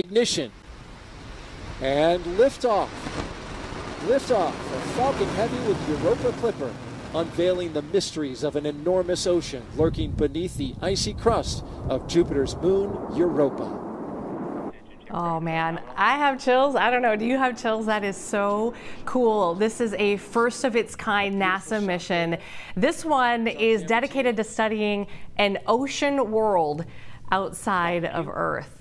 Ignition. And liftoff. Liftoff of Falcon Heavy with Europa Clipper, unveiling the mysteries of an enormous ocean lurking beneath the icy crust of Jupiter's moon, Europa. Oh man, I have chills. I don't know. Do you have chills? That is so cool. This is a first of its kind NASA mission. This one is dedicated to studying an ocean world outside of Earth.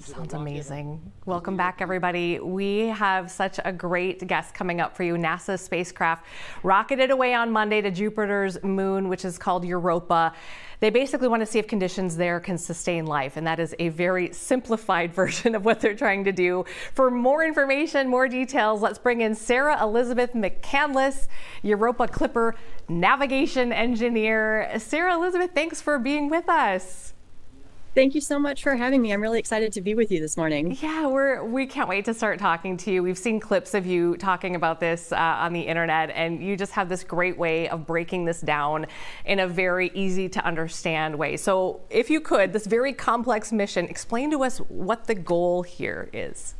Sounds amazing. Welcome back, everybody. We have such a great guest coming up for you. NASA spacecraft rocketed away on Monday to Jupiter's moon, which is called Europa. They basically want to see if conditions there can sustain life, and that is a very simplified version of what they're trying to do. For more information, more details, let's bring in Sarah Elizabeth McCandless, Europa Clipper navigation engineer. Sarah Elizabeth, thanks for being with us. Thank you so much for having me. I'm really excited to be with you this morning. Yeah, we're we can't wait to start talking to you. We've seen clips of you talking about this uh, on the internet, and you just have this great way of breaking this down in a very easy to understand way. So, if you could, this very complex mission, explain to us what the goal here is.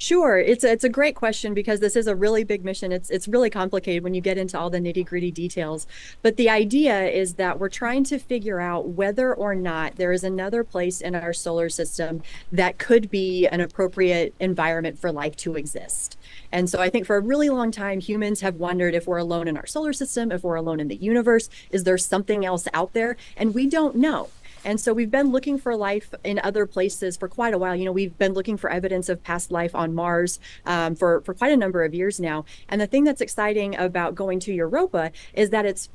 Sure, it's a, it's a great question because this is a really big mission. It's it's really complicated when you get into all the nitty gritty details. But the idea is that we're trying to figure out whether or not there is another place in our solar system that could be an appropriate environment for life to exist. And so I think for a really long time, humans have wondered if we're alone in our solar system, if we're alone in the universe, is there something else out there? And we don't know. And so we've been looking for life in other places for quite a while. You know, we've been looking for evidence of past life on Mars um, for, for quite a number of years now. And the thing that's exciting about going to Europa is that it's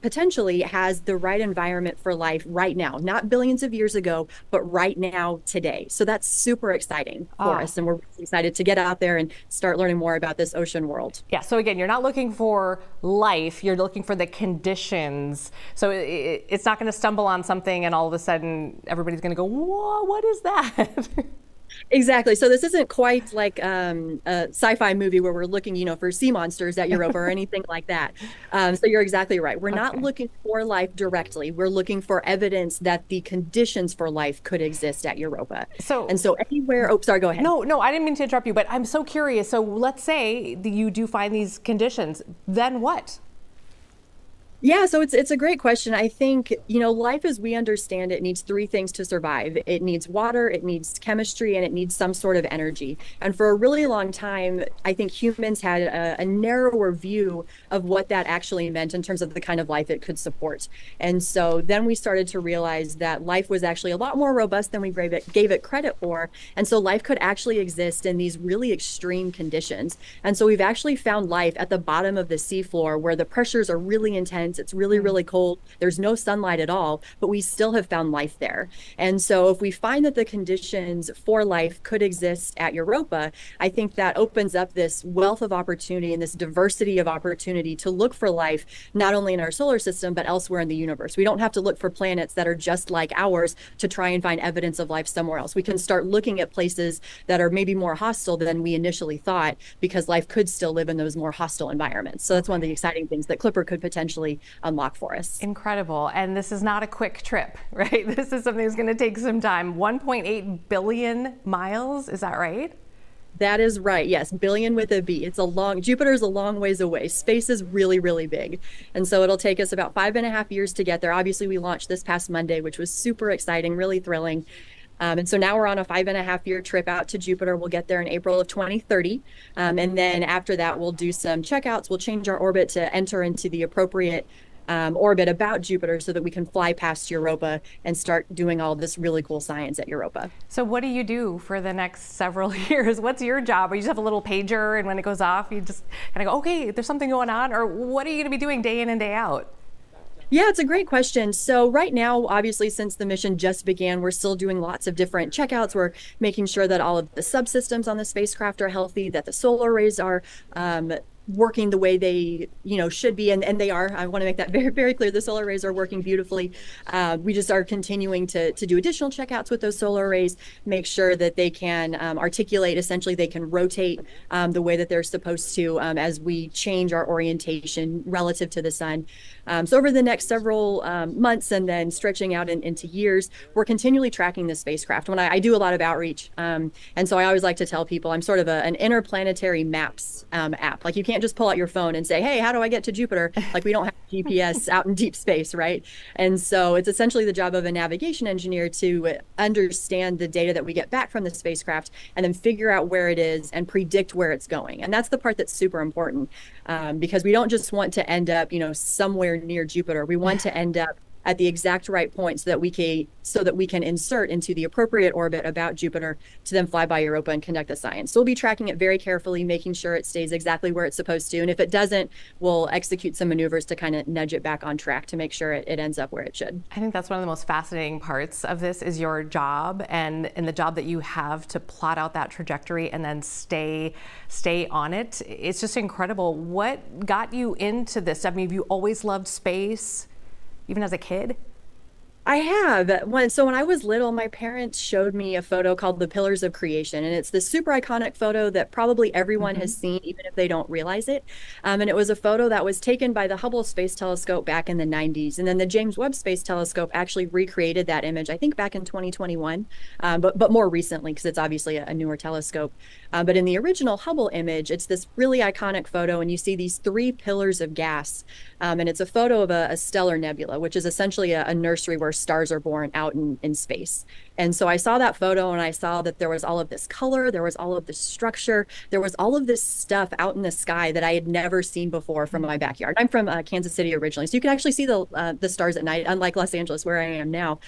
potentially has the right environment for life right now, not billions of years ago, but right now today. So that's super exciting for oh. us. And we're excited to get out there and start learning more about this ocean world. Yeah. So again, you're not looking for life, you're looking for the conditions. So it's not going to stumble on something and all of a sudden everybody's going to go, whoa, what is that? Exactly. So this isn't quite like um, a sci-fi movie where we're looking, you know, for sea monsters at Europa or anything like that. Um, so you're exactly right. We're okay. not looking for life directly. We're looking for evidence that the conditions for life could exist at Europa. So and so anywhere. Oh, sorry. Go ahead. No, no, I didn't mean to interrupt you, but I'm so curious. So let's say you do find these conditions, then what? Yeah, so it's it's a great question. I think, you know, life as we understand it needs three things to survive. It needs water, it needs chemistry, and it needs some sort of energy. And for a really long time, I think humans had a, a narrower view of what that actually meant in terms of the kind of life it could support. And so then we started to realize that life was actually a lot more robust than we gave it, gave it credit for. And so life could actually exist in these really extreme conditions. And so we've actually found life at the bottom of the seafloor where the pressures are really intense It's really, really mm. cold. There's no sunlight at all, but we still have found life there. And so if we find that the conditions for life could exist at Europa, I think that opens up this wealth of opportunity and this diversity of opportunity to look for life, not only in our solar system, but elsewhere in the universe. We don't have to look for planets that are just like ours to try and find evidence of life somewhere else. We can start looking at places that are maybe more hostile than we initially thought because life could still live in those more hostile environments. So that's one of the exciting things that Clipper could potentially unlock for us. Incredible. And this is not a quick trip, right? This is something that's going to take some time. 1.8 billion miles, is that right? That is right. Yes, billion with a B. It's a long, Jupiter's a long ways away. Space is really, really big. And so it'll take us about five and a half years to get there. Obviously, we launched this past Monday, which was super exciting, really thrilling. Um, and so now we're on a five and a half year trip out to Jupiter. We'll get there in April of 2030. Um, and then after that, we'll do some checkouts. We'll change our orbit to enter into the appropriate um, orbit about Jupiter so that we can fly past Europa and start doing all this really cool science at Europa. So, what do you do for the next several years? What's your job? You just have a little pager, and when it goes off, you just kind of go, okay, there's something going on? Or what are you going to be doing day in and day out? Yeah, it's a great question. So, right now, obviously, since the mission just began, we're still doing lots of different checkouts. We're making sure that all of the subsystems on the spacecraft are healthy, that the solar arrays are um, working the way they you know should be and, and they are. I want to make that very very clear. The solar arrays are working beautifully. Uh, we just are continuing to to do additional checkouts with those solar arrays make sure that they can um, articulate essentially they can rotate um, the way that they're supposed to um, as we change our orientation relative to the sun. Um, so over the next several um, months and then stretching out in, into years we're continually tracking the spacecraft. When i, I do a lot of outreach um, and so i always like to tell people i'm sort of a, an interplanetary maps app. Like you can't can't just pull out your phone and say, hey, how do I get to Jupiter? Like we don't have GPS out in deep space, right? And so it's essentially the job of a navigation engineer to understand the data that we get back from the spacecraft and then figure out where it is and predict where it's going. And that's the part that's super important um, because we don't just want to end up, you know, somewhere near Jupiter. We want to end up at the exact right point so that we can so that we can insert into the appropriate orbit about Jupiter to then fly by Europa and conduct the science. So we'll be tracking it very carefully, making sure it stays exactly where it's supposed to. And if it doesn't, we'll execute some maneuvers to kind of nudge it back on track to make sure it, it ends up where it should. I think that's one of the most fascinating parts of this is your job and, and the job that you have to plot out that trajectory and then stay stay on it. It's just incredible. What got you into this? I mean, have you always loved space? Even as a kid? I have. When so when I was little, my parents showed me a photo called "The Pillars of Creation," and it's this super iconic photo that probably everyone mm-hmm. has seen, even if they don't realize it. Um, and it was a photo that was taken by the Hubble Space Telescope back in the 90s, and then the James Webb Space Telescope actually recreated that image. I think back in 2021, um, but but more recently because it's obviously a, a newer telescope. Uh, but in the original Hubble image, it's this really iconic photo, and you see these three pillars of gas, um, and it's a photo of a, a stellar nebula, which is essentially a, a nursery where stars are born out in, in space. And so I saw that photo and I saw that there was all of this color, there was all of this structure, there was all of this stuff out in the sky that I had never seen before from my backyard. I'm from uh, Kansas City originally, so you can actually see the uh, the stars at night, unlike Los Angeles where I am now.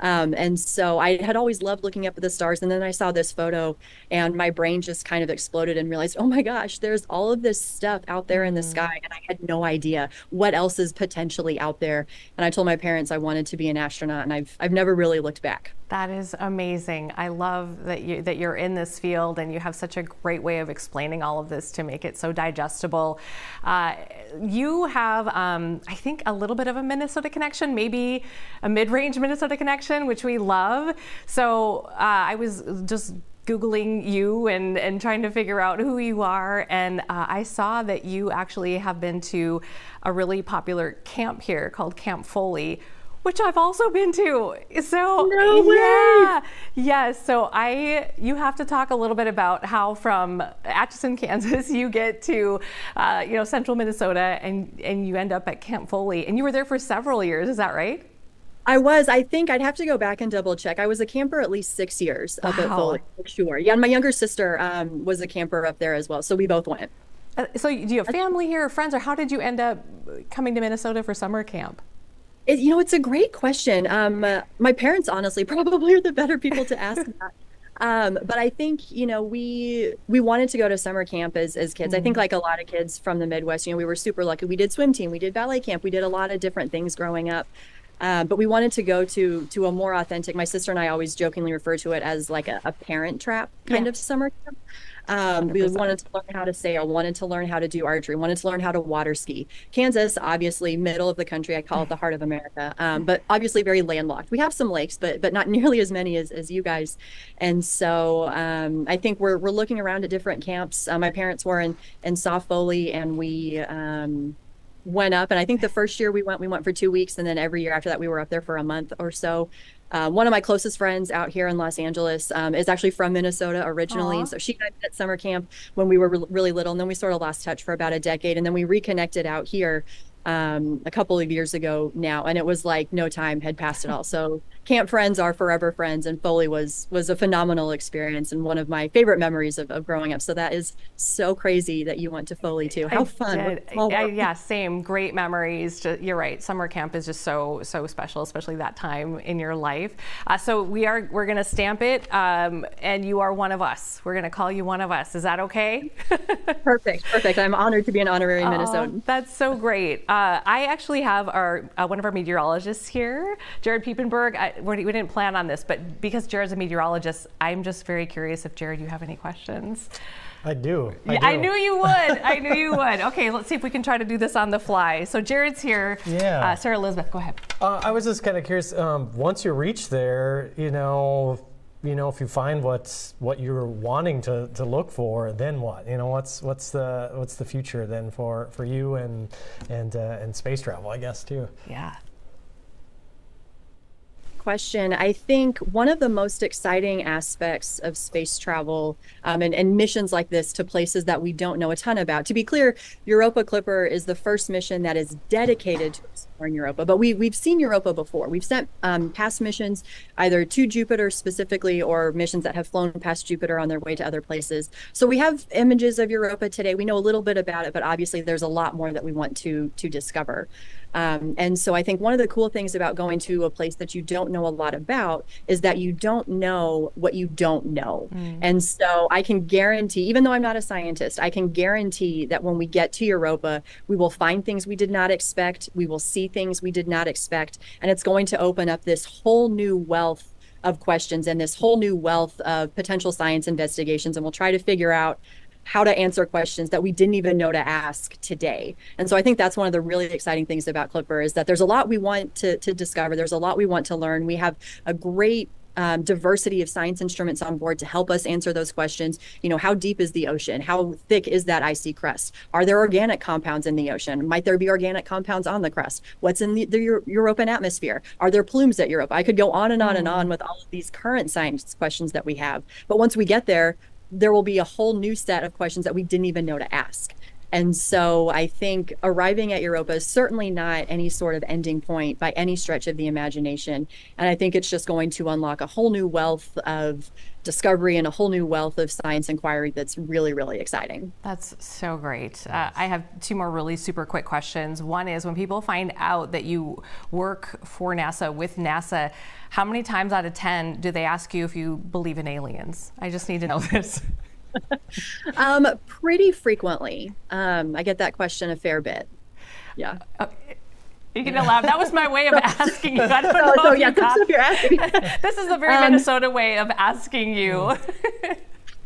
Um, and so I had always loved looking up at the stars, and then I saw this photo, and my brain just kind of exploded and realized, oh my gosh, there's all of this stuff out there in the mm. sky, and I had no idea what else is potentially out there. And I told my parents I wanted to be an astronaut, and I've I've never really looked back. That is amazing. I love that you that you're in this field and you have such a great way of explaining all of this to make it so digestible. Uh, you have, um, I think, a little bit of a Minnesota connection, maybe a mid-range Minnesota connection, which we love. So uh, I was just Googling you and, and trying to figure out who you are. And uh, I saw that you actually have been to a really popular camp here called Camp Foley, which I've also been to. So no way. yeah, yes. So I, you have to talk a little bit about how from Atchison, Kansas, you get to, uh, you know, central Minnesota, and and you end up at Camp Foley, and you were there for several years. Is that right? I was. I think I'd have to go back and double check. I was a camper at least six years wow. up at Foley, for sure. Yeah, and my younger sister um, was a camper up there as well, so we both went. Uh, so, do you have family here, or friends, or how did you end up coming to Minnesota for summer camp? It, you know, it's a great question. Um, uh, my parents, honestly, probably are the better people to ask that. Um, but I think you know we we wanted to go to summer camp as as kids. Mm. I think mm-hmm. like a lot of kids from the Midwest, you know, we were super lucky. We did swim team, we did ballet camp, we did a lot of different things growing up. Uh, but we wanted to go to to a more authentic. My sister and I always jokingly refer to it as like a, a parent trap kind yeah. of summer camp. Um, we wanted to learn how to sail, wanted to learn how to do archery, wanted to learn how to water ski. Kansas, obviously, middle of the country. I call it the heart of America, um, but obviously very landlocked. We have some lakes, but but not nearly as many as, as you guys. And so um, I think we're we're looking around at different camps. Uh, my parents were in in South Foley, and we um, went up. And i think the first year we went we went for two weeks. And then every year after that we were up there for a month or so. Uh, one of my closest friends out here in Los Angeles um, is actually from Minnesota originally. Aww. So she got at summer camp when we were re- really little, and then we sort of lost touch for about a decade, and then we reconnected out here um, a couple of years ago now, and it was like no time had passed at all. So camp friends are forever friends and foley was was a phenomenal experience and one of my favorite memories of, of growing up. So that is so crazy that you went to foley too. How I fun. I, yeah same. Great memories. You're right. Summer camp is just so so special especially that time in your life. Uh, so we are we're gonna stamp it um, and you are one of us. We're gonna call you one of us. Is that okay? Perfect perfect. I'm honored to be an honorary minnesotan. that's so great Uh, I actually have our uh, one of our meteorologists here, Jared Piepenburg. I, we didn't plan on this, but because Jared's a meteorologist, I'm just very curious if Jared, you have any questions. I do. I, do. I knew you would. I knew you would. Okay, let's see if we can try to do this on the fly. So Jared's here. Yeah. Uh, Sarah Elizabeth, go ahead. Uh, I was just kind of curious. Um, once you reach there, you know, you know, if you find what's what you're wanting to, to look for, then what? You know, what's what's the what's the future then for, for you and and uh, and space travel, I guess too. Yeah question. I think one of the most exciting aspects of space travel um, and, and, missions like this to places that we don't know a ton about. To be clear, Europa Clipper is the first mission that is dedicated to exploring Europa, but we, we've seen Europa before. We've sent um, past missions either to Jupiter specifically or missions that have flown past Jupiter on their way to other places. So we have images of Europa today. We know a little bit about it, but obviously there's a lot more that we want to to discover. Um, and so I think one of the cool things about going to a place that you don't know a lot about is that you don't know what you don't know. Mm. And so I can guarantee, even though I'm not a scientist, I can guarantee that when we get to Europa, we will find things we did not expect. We will see things we did not expect. And it's going to open up this whole new wealth of questions and this whole new wealth of potential science investigations. And we'll try to figure out how to answer questions that we didn't even know to ask today. And so I think that's one of the really exciting things about Clipper is that there's a lot we want to, to discover. There's a lot we want to learn. We have a great um, diversity of science instruments on board to help us answer those questions. You know, how deep is the ocean? How thick is that icy crust? Are there organic compounds in the ocean? Might there be organic compounds on the crust? What's in the, the Euro- European atmosphere? Are there plumes at Europe? I could go on and on and on with all of these current science questions that we have. But once we get there, there will be a whole new set of questions that we didn't even know to ask. And so I think arriving at Europa is certainly not any sort of ending point by any stretch of the imagination. And I think it's just going to unlock a whole new wealth of discovery and a whole new wealth of science inquiry that's really, really exciting. That's so great. Uh, I have two more really super quick questions. One is when people find out that you work for NASA with NASA, how many times out of 10 do they ask you if you believe in aliens? I just need to know this. um, pretty frequently. Um, I get that question a fair bit. Yeah. Uh, you can laugh. That was my way of asking you. I don't know. so, yeah, you this is the very um, Minnesota way of asking you.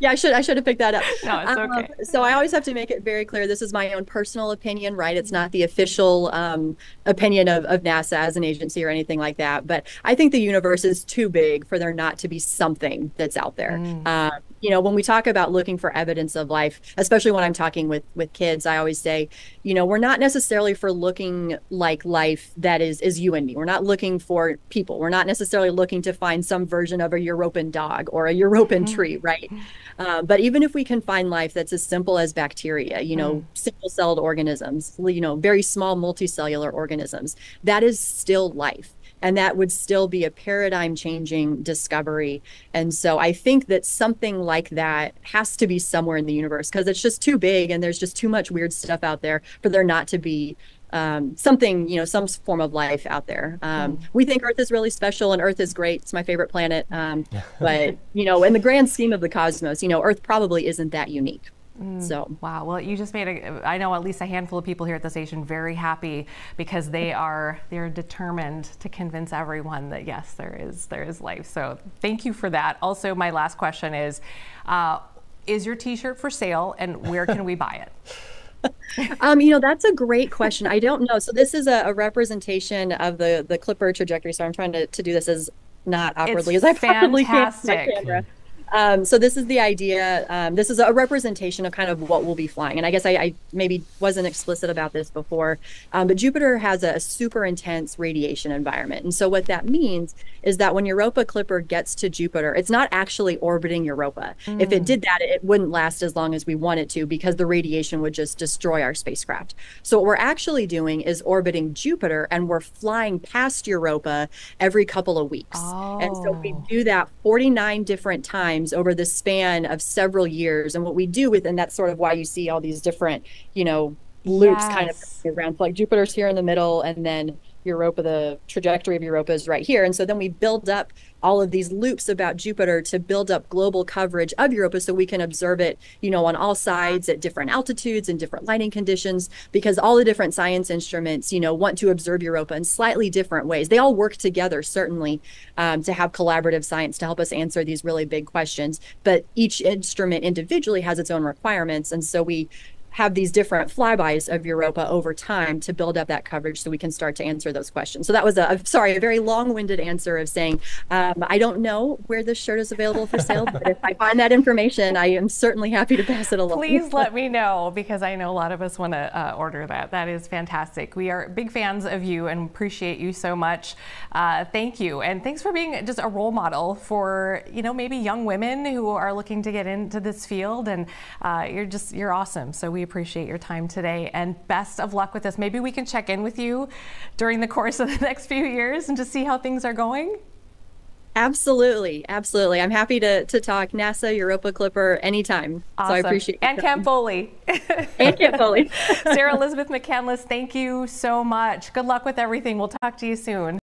Yeah, I should I should have picked that up. No, it's um, okay. Um, so I always have to make it very clear. This is my own personal opinion, right? It's not the official um, opinion of, of NASA as an agency or anything like that. But I think the universe is too big for there not to be something that's out there. Mm. Uh, you know when we talk about looking for evidence of life especially when i'm talking with with kids i always say you know we're not necessarily for looking like life that is is you and me we're not looking for people we're not necessarily looking to find some version of a european dog or a european mm-hmm. tree right uh, but even if we can find life that's as simple as bacteria you know mm. single celled organisms you know very small multicellular organisms that is still life. And that would still be a paradigm changing discovery. And so i think that something like that has to be somewhere in the universe because it's just too big and there's just too much weird stuff out there for there not to be um, something, you know, some form of life out there. Um, mm. We think Earth is really special and Earth is great. It's my favorite planet. Um, but, you know, in the grand scheme of the cosmos, you know, Earth probably isn't that unique. Mm, so wow, well, you just made a, I know at least a handful of people here at the station very happy because they are they're determined to convince everyone that yes, there is there is life. So thank you for that. Also, my last question is, uh, is your T-shirt for sale, and where can we buy it? Um, you know, that's a great question. I don't know. So this is a, a, representation of the the Clipper trajectory. So I'm trying to, to do this as not awkwardly it's as I probably fantastic. can. Um, so this is the idea. Um, this is a representation of kind of what we'll be flying. And I guess I, I maybe wasn't explicit about this before, um, but Jupiter has a, a, super intense radiation environment. And so what that means is that when Europa Clipper gets to Jupiter, it's not actually orbiting Europa. Mm. If it mm. did that, it wouldn't last as long as we want it to because the radiation would just destroy our spacecraft. So what we're actually doing is orbiting Jupiter and we're flying past Europa every couple of weeks. Oh. And so we oh. do that 49 different times times over the span of several years. And what we do with, and that's sort of why you see all these different, you know, loops yes. kind of around. So like Jupiter's here in the middle, and then Europa, the trajectory of Europa is right here. And so then we build up all of these loops about Jupiter to build up global coverage of Europa so we can observe it, you know, on all sides at different altitudes and different lighting conditions because all the different science instruments, you know, want to observe Europa in slightly different ways. They all work together, certainly, um, to have collaborative science to help us answer these really big questions. But each instrument individually has its own requirements. And so we have these different flybys of Europa over time to build up that coverage so we can start to answer those questions. So that was a, sorry, a very long-winded answer of saying, um, I don't know where this shirt is available for sale, but if I find that information, I am certainly happy to pass it along. Please let me know because I know a lot of us want to uh, order that. That is fantastic. We are big fans of you and appreciate you so much. Uh, thank you. And thanks for being just a role model for, you know, maybe young women who are looking to get into this field and uh, you're just, you're awesome. So we we appreciate your time today and best of luck with this. Maybe we can check in with you during the course of the next few years and just see how things are going. Absolutely, absolutely. I'm happy to to talk NASA, Europa Clipper anytime. Awesome. So I appreciate and Camp Foley. and Camp Foley. Sarah Elizabeth McCandless, thank you so much. Good luck with everything. We'll talk to you soon.